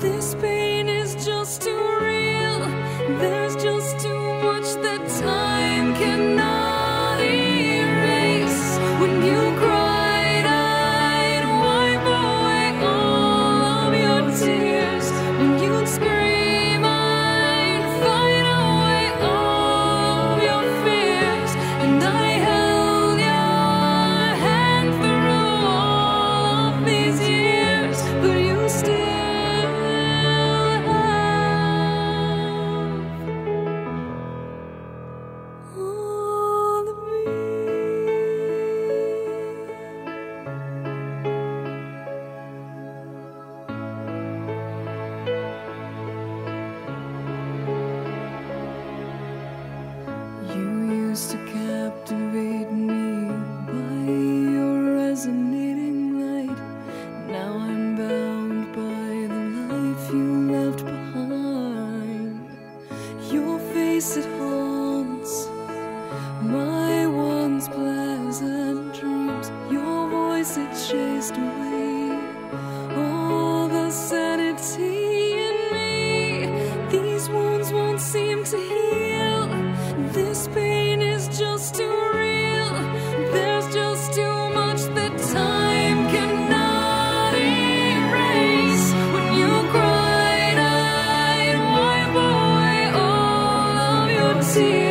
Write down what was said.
This pain is just too real. Used to captivate me by your resonating light. Now I'm bound by the life you left behind. Your face it see.